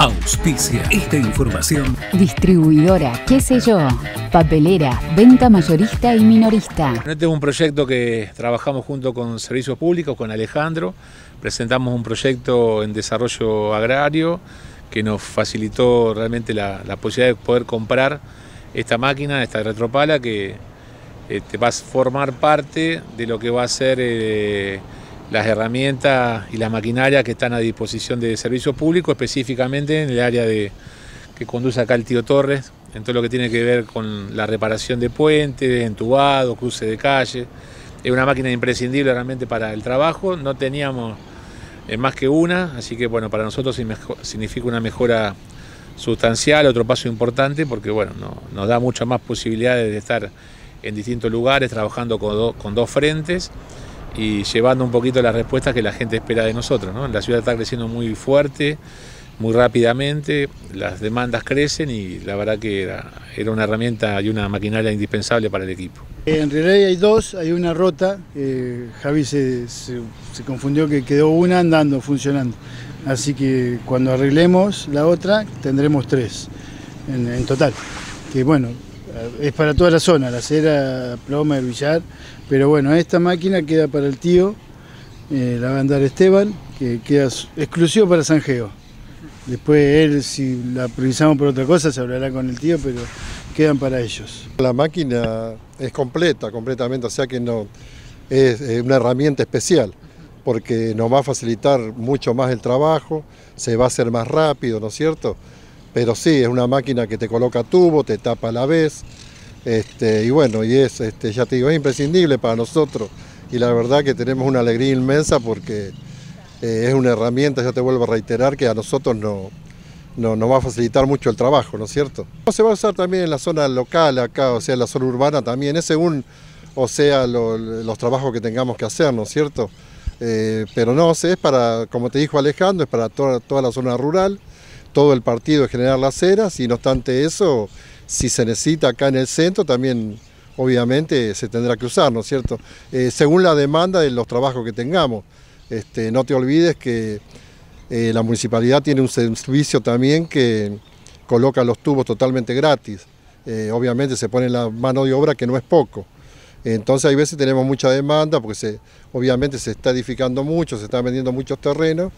Auspicia esta información. Distribuidora, qué sé yo. Papelera, venta mayorista y minorista. Este es un proyecto que trabajamos junto con Servicios Públicos, con Alejandro. Presentamos un proyecto en desarrollo agrario que nos facilitó realmente la, posibilidad de poder comprar esta máquina, esta retropala, que este, va a formar parte de lo que va a ser eh, las herramientas y la maquinaria que están a disposición de servicio público, específicamente en el área de, que conduce acá el tío Torres, en todo lo que tiene que ver con la reparación de puentes, entubados, cruce de calle. Es una máquina imprescindible realmente para el trabajo, no teníamos eh, más que una, así que bueno, para nosotros significa una mejora sustancial, otro paso importante, porque bueno, nos da muchas más posibilidades de estar en distintos lugares, trabajando con, con dos frentes y llevando un poquito las respuestas que la gente espera de nosotros. La ciudad está creciendo muy fuerte, muy rápidamente, las demandas crecen y la verdad que era, una herramienta y una maquinaria indispensable para el equipo. En realidad hay dos, hay una rota, Javi se, confundió que quedó una andando, funcionando. Así que cuando arreglemos la otra tendremos tres en, en total. Que bueno, es para toda la zona, la cera, ploma, el billar, pero bueno, esta máquina queda para el tío, eh, la va a andar Esteban, que queda exclusivo para Sanjeo. Después él, si la priorizamos por otra cosa, se hablará con el tío, pero quedan para ellos. La máquina es completa, completamente, o sea que no es una herramienta especial, porque nos va a facilitar mucho más el trabajo, se va a hacer más rápido, ¿no es cierto? Pero sí, es una máquina que te coloca tubo, te tapa a la vez, este, y bueno, y es, este, ya te digo, es imprescindible para nosotros, y la verdad que tenemos una alegría inmensa porque eh, es una herramienta, ya te vuelvo a reiterar, que a nosotros no, no, nos va a facilitar mucho el trabajo, ¿no es cierto? Se va a usar también en la zona local acá, o sea, en la zona urbana también, es según, o sea, los trabajos que tengamos que hacer, ¿no es cierto? Eh, pero no, es para, como te dijo Alejandro, es para toda, toda la zona rural, todo el partido es generar las ceras y no obstante eso, si se necesita acá en el centro también obviamente se tendrá que usar, ¿no es cierto? Eh, según la demanda de los trabajos que tengamos. Este, no te olvides que eh, la municipalidad tiene un servicio también que coloca los tubos totalmente gratis. Eh, obviamente se pone la mano de obra que no es poco. Entonces hay veces tenemos mucha demanda porque se, obviamente se está edificando mucho, se están vendiendo muchos terrenos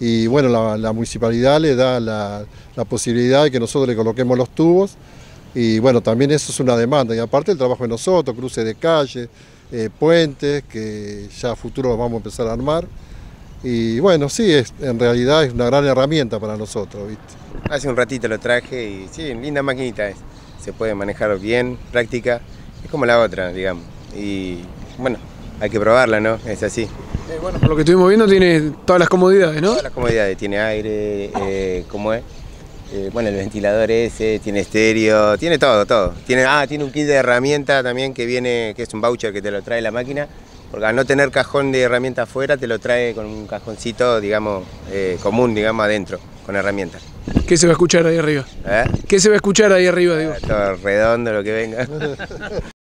y bueno, la, municipalidad le da la, posibilidad de que nosotros le coloquemos los tubos. Y bueno, también eso es una demanda. Y aparte el trabajo de nosotros, cruces de calle, eh, puentes que ya a futuro vamos a empezar a armar. Y bueno, sí, es, en realidad es una gran herramienta para nosotros. ¿viste? Hace un ratito lo traje y sí, linda maquinita se puede manejar bien, práctica, es como la otra, digamos, y bueno, hay que probarla, ¿no? Es así. Eh, bueno, por lo que estuvimos viendo tiene todas las comodidades, ¿no? Todas las comodidades, tiene aire, eh, ¿cómo es? Eh, bueno, el ventilador ese, tiene estéreo, tiene todo, todo. Tiene, ah, tiene un kit de herramienta también que viene, que es un voucher que te lo trae la máquina, porque al no tener cajón de herramienta afuera, te lo trae con un cajoncito, digamos, común, digamos, adentro, con herramientas. ¿Qué se va a escuchar ahí arriba? ¿Eh? ¿Qué se va a escuchar ahí arriba, digo? todo redondo, lo que venga.